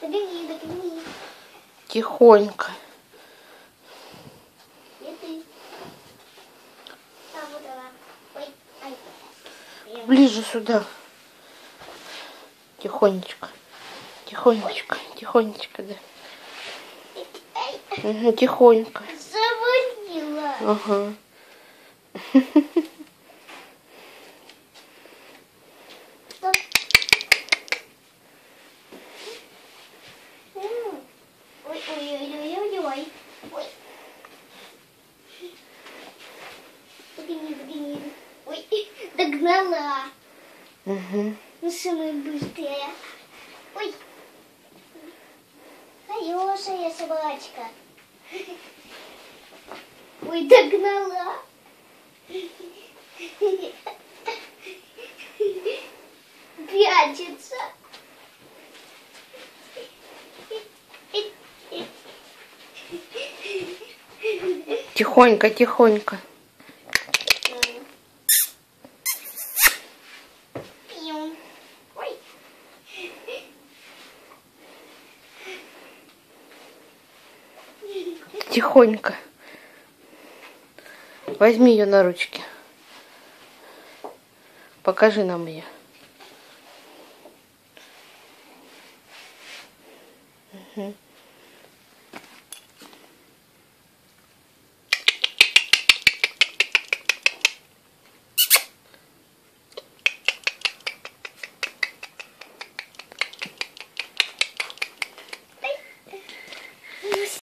Догони, догони. Тихонько. Ближе сюда. Тихонечко. Тихонечко. Тихонечко, да. Угу, тихонько. завалила. Ага. Стоп. М. Ой, ой, ой, ой, ой. Догони, догони. Ой, догнала. Угу. Ну, самая быстрая. Ой. Хорошая собачка. Ой, догнала. Прячется. Тихонько, тихонько. Тихонько. Возьми ее на ручки. Покажи нам ее. Угу.